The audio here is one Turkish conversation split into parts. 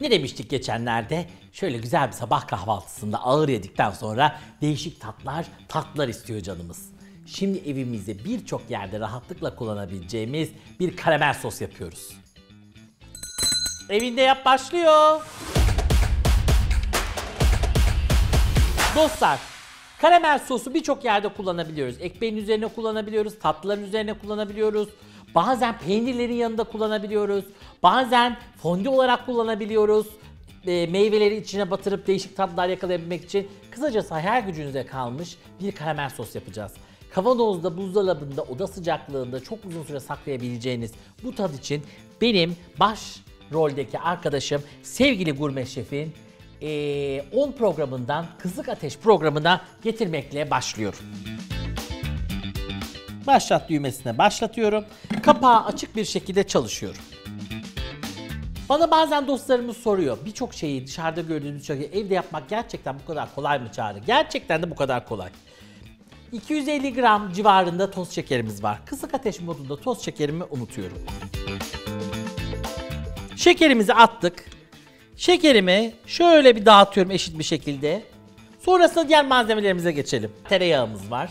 Ne demiştik geçenlerde? Şöyle güzel bir sabah kahvaltısında ağır yedikten sonra değişik tatlar, tatlar istiyor canımız. Şimdi evimizde birçok yerde rahatlıkla kullanabileceğimiz bir karamel sos yapıyoruz. Evinde yap başlıyor. Dostlar, karamel sosu birçok yerde kullanabiliyoruz. Ekmeğin üzerine kullanabiliyoruz, tatlıların üzerine kullanabiliyoruz. Bazen peynirlerin yanında kullanabiliyoruz. Bazen fondü olarak kullanabiliyoruz. E, meyveleri içine batırıp değişik tatlar yakalayabilmek için. Kısacası hayal gücünüze kalmış bir karamel sos yapacağız. Kavanozda, buzdolabında, oda sıcaklığında çok uzun süre saklayabileceğiniz bu tat için benim baş roldeki arkadaşım sevgili gurme şefin eee, 10 programından Kızık Ateş programına getirmekle başlıyorum. Başlat düğmesine başlatıyorum. Kapağı açık bir şekilde çalışıyorum. Bana bazen dostlarımız soruyor. Birçok şeyi dışarıda gördüğümüz şeyi evde yapmak gerçekten bu kadar kolay mı Çağrı? Gerçekten de bu kadar kolay. 250 gram civarında toz şekerimiz var. Kısık ateş modunda toz şekerimi unutuyorum. Şekerimizi attık. Şekerimi şöyle bir dağıtıyorum eşit bir şekilde. Sonrasında diğer malzemelerimize geçelim. Tereyağımız var.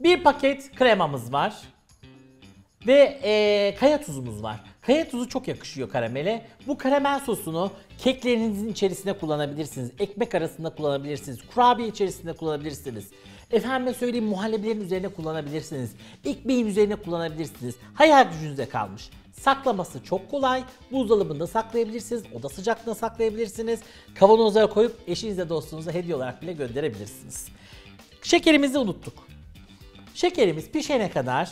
Bir paket kremamız var. Ve eee, kaya tuzumuz var. Kaya tuzu çok yakışıyor karamele. Bu karamel sosunu keklerinizin içerisine kullanabilirsiniz. Ekmek arasında kullanabilirsiniz. Kurabiye içerisinde kullanabilirsiniz. Efendime söyleyeyim muhallebilerin üzerine kullanabilirsiniz. Ekmeğin üzerine kullanabilirsiniz. Hayal gücünüze kalmış. Saklaması çok kolay. Buzdolabında saklayabilirsiniz. Oda sıcaklığında saklayabilirsiniz. Kavanozlara koyup eşinize dostunuza hediye olarak bile gönderebilirsiniz. Şekerimizi unuttuk. Şekerimiz pişene kadar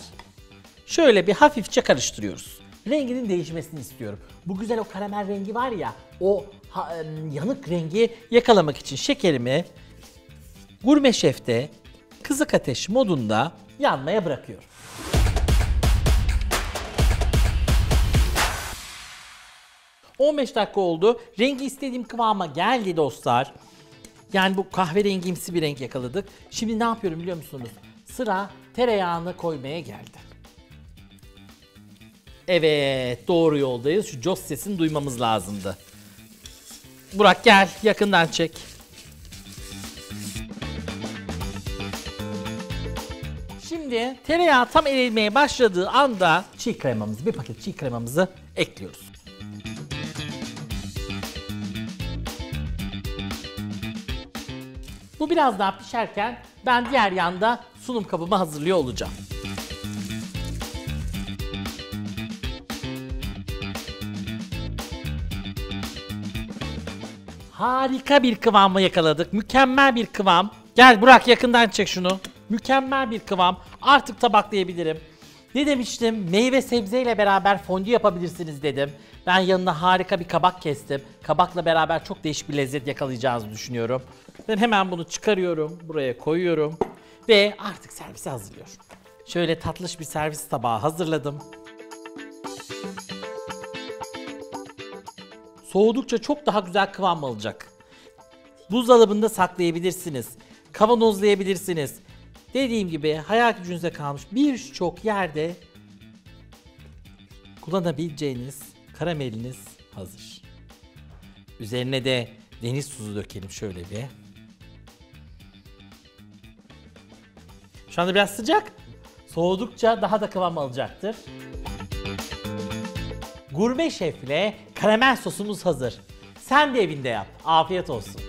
şöyle bir hafifçe karıştırıyoruz. Renginin değişmesini istiyorum. Bu güzel o karamel rengi var ya, o ha- yanık rengi yakalamak için şekerimi Gurme Şef'te kızık ateş modunda yanmaya bırakıyorum. ...15 dakika oldu. Rengi istediğim kıvama geldi dostlar. Yani bu kahverengimsi bir renk yakaladık. Şimdi ne yapıyorum biliyor musunuz? Sıra tereyağını koymaya geldi. Evet doğru yoldayız. Şu Jos sesini duymamız lazımdı. Burak gel yakından çek. Şimdi tereyağı tam erimeye başladığı anda çiğ kremamızı, bir paket çiğ kremamızı ekliyoruz. Bu biraz daha pişerken ben diğer yanda sunum kabımı hazırlıyor olacağım. Harika bir kıvamı yakaladık. Mükemmel bir kıvam. Gel Burak yakından çek şunu. Mükemmel bir kıvam. Artık tabaklayabilirim. Ne demiştim? Meyve sebzeyle beraber fondü yapabilirsiniz dedim. Ben yanına harika bir kabak kestim. Kabakla beraber çok değişik bir lezzet yakalayacağınızı düşünüyorum. Ben hemen bunu çıkarıyorum. Buraya koyuyorum. Ve artık servise hazırlıyorum. Şöyle tatlış bir servis tabağı hazırladım. Soğudukça çok daha güzel kıvam alacak. Buzdolabında saklayabilirsiniz. Kavanozlayabilirsiniz. Dediğim gibi hayal gücünüze kalmış birçok yerde kullanabileceğiniz karameliniz hazır. Üzerine de deniz tuzu dökelim şöyle bir. Şu anda biraz sıcak. Soğudukça daha da kıvam alacaktır. Gurme şefle karamel sosumuz hazır. Sen de evinde yap. Afiyet olsun.